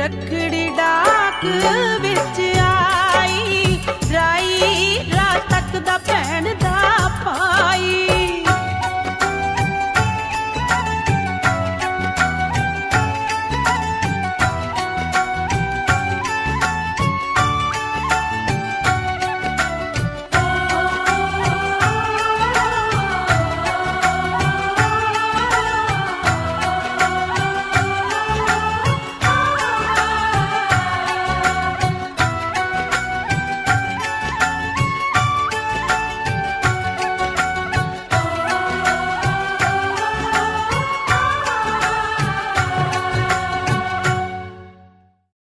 இறக்குடிடாக்கு